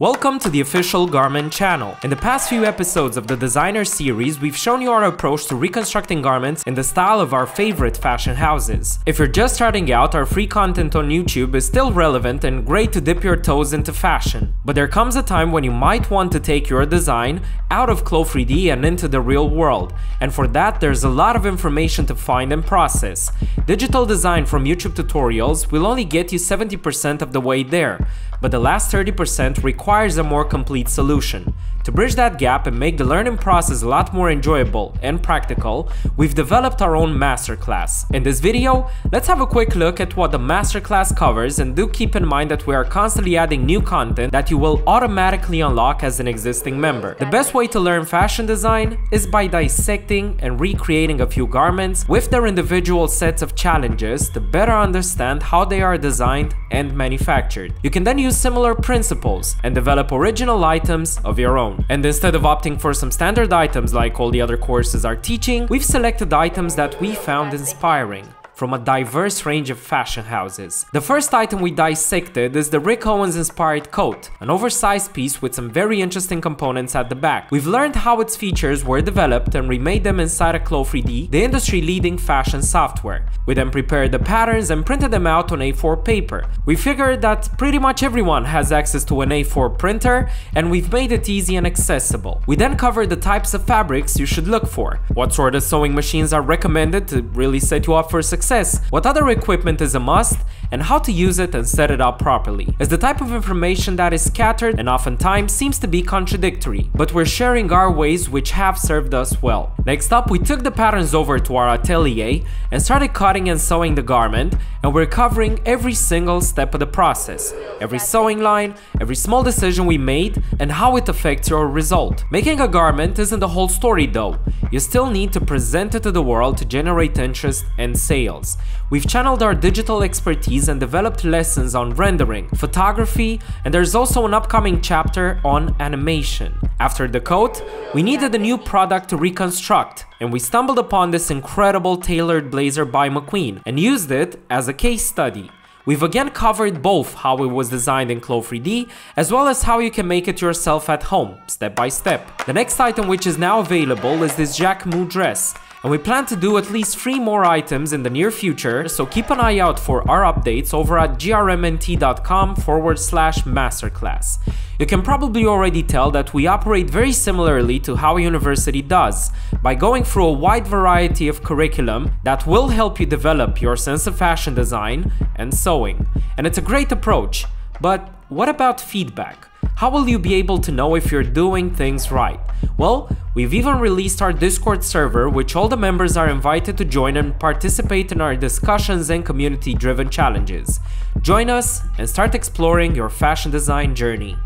Welcome to the official Garment channel. In the past few episodes of the Designer series, we've shown you our approach to reconstructing garments in the style of our favorite fashion houses. If you're just starting out, our free content on YouTube is still relevant and great to dip your toes into fashion. But there comes a time when you might want to take your design out of Clo3D and into the real world. And for that, there's a lot of information to find and process. Digital design from YouTube tutorials will only get you 70% of the way there, but the last 30% requires a more complete solution. To bridge that gap and make the learning process a lot more enjoyable and practical, we've developed our own masterclass. In this video, let's have a quick look at what the masterclass covers and do keep in mind that we are constantly adding new content that you will automatically unlock as an existing member. The best way to learn fashion design is by dissecting and recreating a few garments with their individual sets of challenges to better understand how they are designed and manufactured. You can then use similar principles and develop original items of your own. And instead of opting for some standard items like all the other courses are teaching, we've selected items that we found inspiring from a diverse range of fashion houses. The first item we dissected is the Rick Owens inspired coat, an oversized piece with some very interesting components at the back. We've learned how its features were developed and remade them inside a Clo3D, the industry leading fashion software. We then prepared the patterns and printed them out on A4 paper. We figured that pretty much everyone has access to an A4 printer and we've made it easy and accessible. We then covered the types of fabrics you should look for, what sort of sewing machines are recommended to really set you up for success success, what other equipment is a must, and how to use it and set it up properly. It's the type of information that is scattered and oftentimes seems to be contradictory, but we're sharing our ways which have served us well. Next up, we took the patterns over to our atelier and started cutting and sewing the garment, and we're covering every single step of the process, every sewing line, every small decision we made, and how it affects your result. Making a garment isn't the whole story though. You still need to present it to the world to generate interest and sales. We've channeled our digital expertise and developed lessons on rendering, photography, and there's also an upcoming chapter on animation. After the coat, we needed a new product to reconstruct, and we stumbled upon this incredible tailored blazer by McQueen and used it as a case study. We've again covered both how it was designed in Clo3D, as well as how you can make it yourself at home, step by step. The next item which is now available is this Jacquemus dress, and we plan to do at least three more items in the near future, so keep an eye out for our updates over at grmnt.com forward slash masterclass. You can probably already tell that we operate very similarly to how a university does, by going through a wide variety of curriculum that will help you develop your sense of fashion design and sewing. And it's a great approach, but what about feedback? How will you be able to know if you're doing things right? Well, we've even released our Discord server, which all the members are invited to join and participate in our discussions and community driven challenges. Join us and start exploring your fashion design journey.